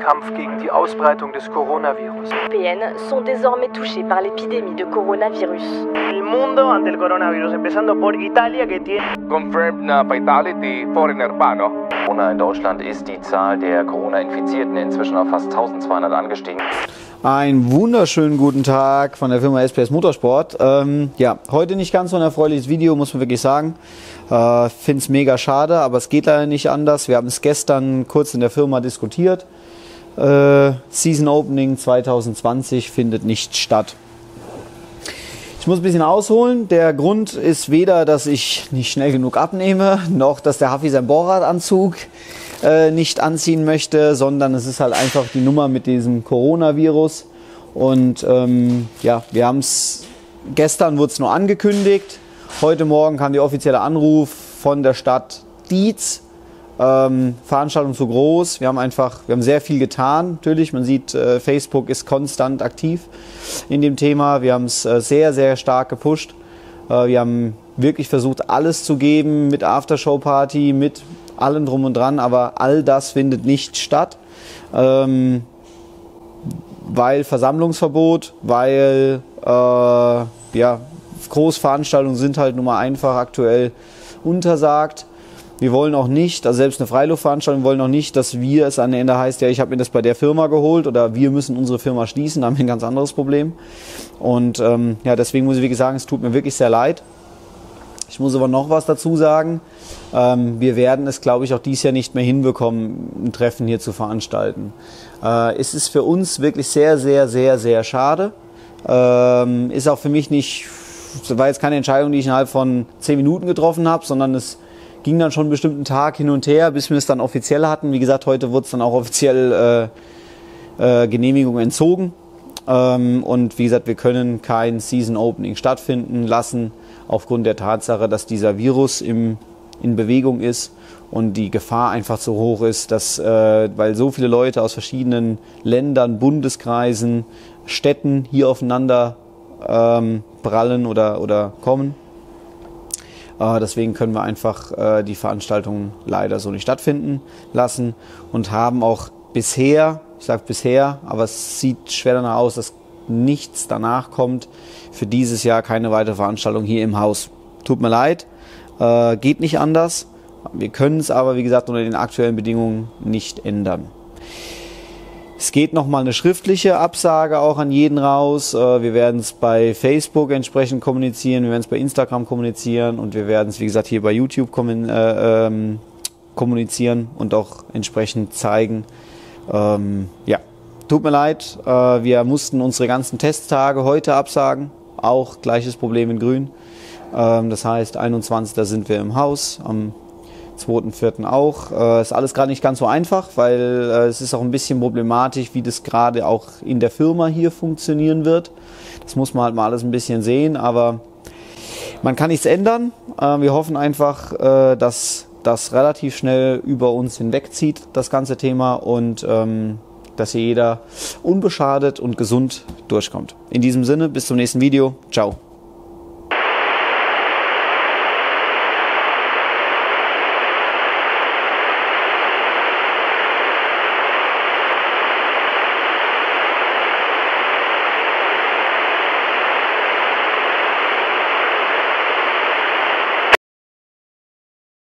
Kampf gegen die Ausbreitung des Coronavirus. européennes sont désormais touchées par l'épidémie de coronavirus. El mundo ante el coronavirus, empezando por Italia que tiene confirmed na fatality foreigner pa, no? Corona in Deutschland ist die Zahl der Corona-Infizierten inzwischen auf fast 1200 angestiegen. Einen wunderschönen guten Tag von der Firma SPS Motorsport. Ähm, ja, heute nicht ganz so ein erfreuliches Video, muss man wirklich sagen. Äh, Finde es mega schade, aber es geht leider nicht anders. Wir haben es gestern kurz in der Firma diskutiert. Äh, Season Opening 2020 findet nicht statt. Ich muss ein bisschen ausholen. Der Grund ist weder, dass ich nicht schnell genug abnehme, noch dass der Haffi seinen Bohrradanzug äh, nicht anziehen möchte, sondern es ist halt einfach die Nummer mit diesem Coronavirus. Und ähm, ja, wir haben es, gestern wurde es nur angekündigt. Heute Morgen kam der offizielle Anruf von der Stadt Dietz. Ähm, Veranstaltung zu groß. Wir haben einfach, wir haben sehr viel getan. Natürlich, man sieht, äh, Facebook ist konstant aktiv in dem Thema. Wir haben es äh, sehr, sehr stark gepusht. Äh, wir haben wirklich versucht, alles zu geben mit Aftershow-Party, mit allem drum und dran, aber all das findet nicht statt. Ähm, weil Versammlungsverbot, weil äh, ja, Großveranstaltungen sind halt nun mal einfach aktuell untersagt. Wir wollen auch nicht, also selbst eine Freiluftveranstaltung wollen auch nicht, dass wir es am Ende heißt, ja, ich habe mir das bei der Firma geholt oder wir müssen unsere Firma schließen, da haben wir ein ganz anderes Problem. Und ähm, ja, deswegen muss ich wirklich sagen, es tut mir wirklich sehr leid. Ich muss aber noch was dazu sagen. Ähm, wir werden es, glaube ich, auch dieses Jahr nicht mehr hinbekommen, ein Treffen hier zu veranstalten. Äh, es ist für uns wirklich sehr, sehr, sehr, sehr schade. Ähm, ist auch für mich nicht, war jetzt keine Entscheidung, die ich innerhalb von zehn Minuten getroffen habe, sondern es ging dann schon einen bestimmten Tag hin und her, bis wir es dann offiziell hatten. Wie gesagt, heute wurde es dann auch offiziell äh, äh, Genehmigung entzogen. Ähm, und wie gesagt, wir können kein Season Opening stattfinden lassen, aufgrund der Tatsache, dass dieser Virus im, in Bewegung ist und die Gefahr einfach so hoch ist, dass, äh, weil so viele Leute aus verschiedenen Ländern, Bundeskreisen, Städten hier aufeinander ähm, prallen oder, oder kommen. Äh, deswegen können wir einfach äh, die Veranstaltung leider so nicht stattfinden lassen und haben auch bisher, ich sage bisher, aber es sieht schwer danach aus, dass nichts danach kommt, für dieses Jahr keine weitere Veranstaltung hier im Haus. Tut mir leid, äh, geht nicht anders. Wir können es aber, wie gesagt, unter den aktuellen Bedingungen nicht ändern. Es geht nochmal eine schriftliche Absage auch an jeden raus. Äh, wir werden es bei Facebook entsprechend kommunizieren, wir werden es bei Instagram kommunizieren und wir werden es, wie gesagt, hier bei YouTube äh, ähm, kommunizieren und auch entsprechend zeigen. Ähm, ja, tut mir leid, äh, wir mussten unsere ganzen Testtage heute absagen. Auch gleiches Problem in Grün. Ähm, das heißt, 21. sind wir im Haus, am 2.4. auch. Äh, ist alles gerade nicht ganz so einfach, weil äh, es ist auch ein bisschen problematisch, wie das gerade auch in der Firma hier funktionieren wird. Das muss man halt mal alles ein bisschen sehen, aber man kann nichts ändern. Äh, wir hoffen einfach, äh, dass das relativ schnell über uns hinwegzieht, das ganze Thema, und ähm, dass hier jeder unbeschadet und gesund durchkommt. In diesem Sinne, bis zum nächsten Video. Ciao.